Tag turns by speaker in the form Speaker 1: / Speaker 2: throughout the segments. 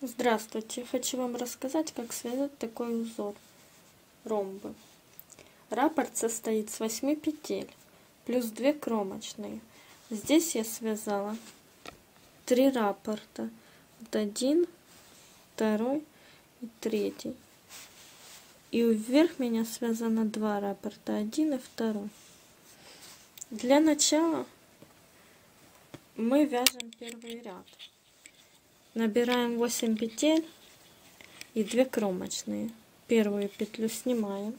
Speaker 1: Здравствуйте! Хочу вам рассказать, как связать такой узор ромбы. Раппорт состоит с 8 петель, плюс 2 кромочные. Здесь я связала 3 раппорта. Вот один, второй и третий. И вверх меня связано два раппорта, один и второй. Для начала мы вяжем первый ряд набираем 8 петель и 2 кромочные. Первую петлю снимаем.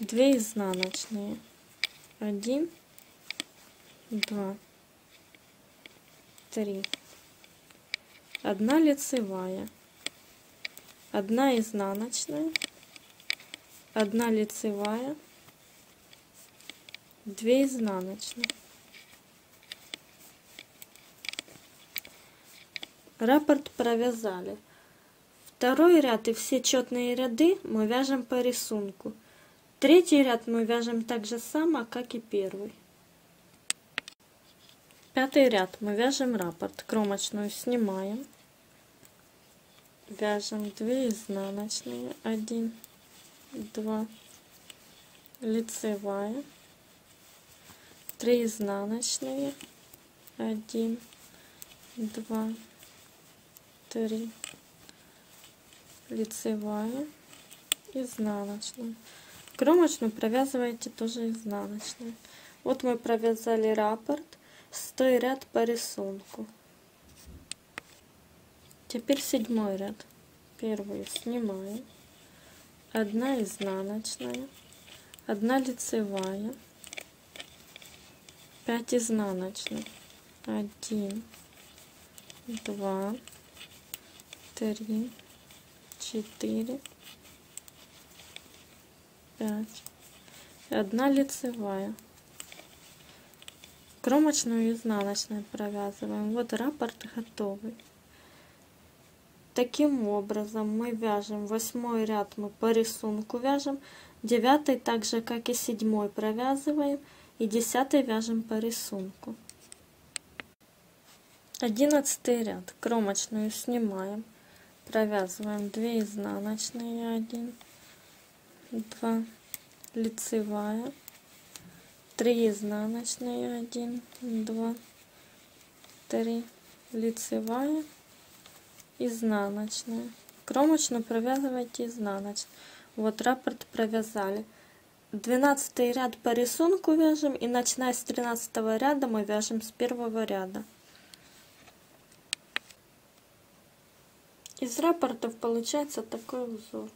Speaker 1: 2 изнаночные. 1 2 3 1 лицевая. 1 изнаночная. 1 лицевая. 2 изнаночные Раппорт провязали. Второй ряд и все четные ряды мы вяжем по рисунку. Третий ряд мы вяжем так же само, как и первый. Пятый ряд мы вяжем раппорт. Кромочную снимаем. Вяжем 2 изнаночные. 1, 2, лицевая. 3 изнаночные. 1, 2, 3 лицевая. Изнаночная. Кромочную провязываете тоже изнаночной вот мы провязали раппорт стой ряд по рисунку. Теперь седьмой ряд. Первую снимаем. Одна изнаночная одна лицевая 5 изнаночных. 1 2 три, четыре, пять. Одна лицевая. Кромочную и изнаночную провязываем. Вот раппорт готовый. Таким образом мы вяжем восьмой ряд мы по рисунку вяжем, девятый так же как и седьмой провязываем и десятый вяжем по рисунку. Одиннадцатый ряд кромочную снимаем провязываем. 2 изнаночные 1 2 лицевая. 3 изнаночные 1 2 3 лицевая. Изнаночная. Кромочную провязывайте изнаночную вот раппорт провязали. 12 ряд по рисунку вяжем и начиная с 13 ряда мы вяжем с первого ряда Из рапортов получается такой узор.